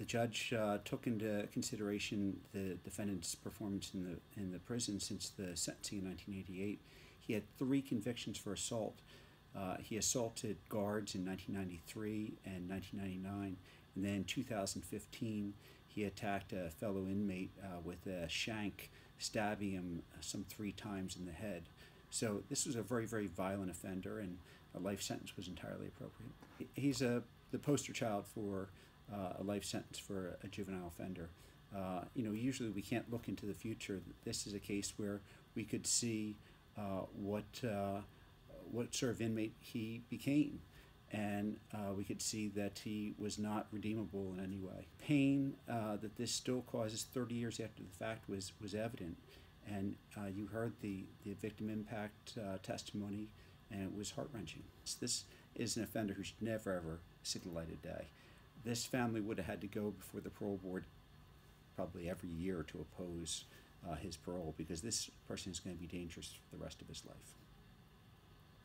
The judge uh, took into consideration the defendant's performance in the in the prison since the sentencing in 1988. He had three convictions for assault. Uh, he assaulted guards in 1993 and 1999, and then in 2015 he attacked a fellow inmate uh, with a shank, stabbing him some three times in the head. So this was a very, very violent offender, and a life sentence was entirely appropriate. He's a the poster child for uh, a life sentence for a juvenile offender. Uh, you know, usually we can't look into the future. This is a case where we could see uh, what uh, what sort of inmate he became, and uh, we could see that he was not redeemable in any way. Pain uh, that this still causes 30 years after the fact was was evident, and you heard the the victim impact testimony, and it was heart wrenching. This is an offender who should never ever see the light of day this family would have had to go before the parole board probably every year to oppose uh, his parole because this person is going to be dangerous for the rest of his life.